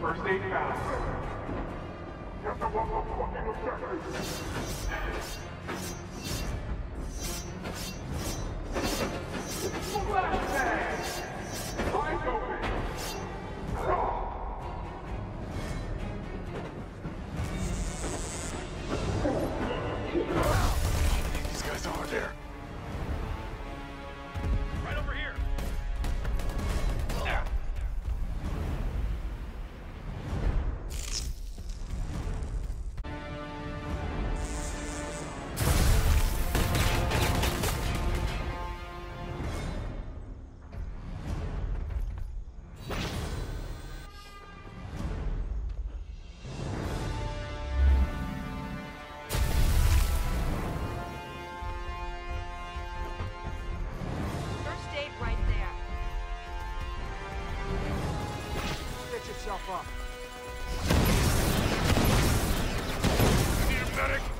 First aid found. Get the one, one, one, one, one, one, one, one, one, one, one, one, one, one, one, one, yourself up. Need a medic.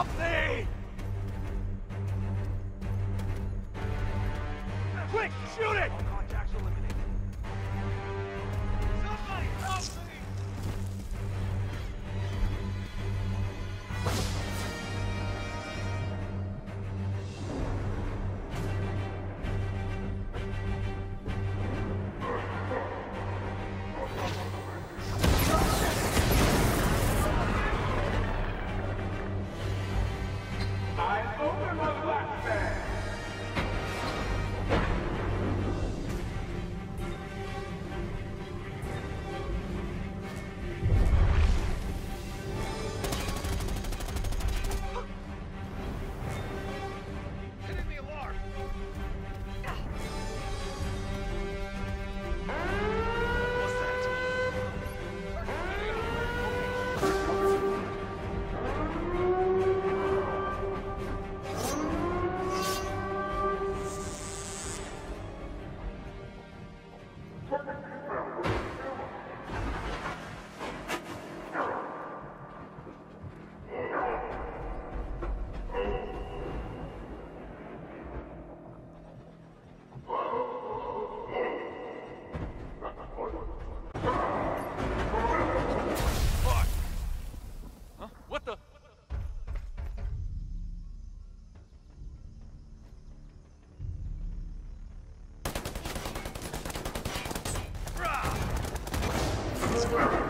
Help me! Thanks.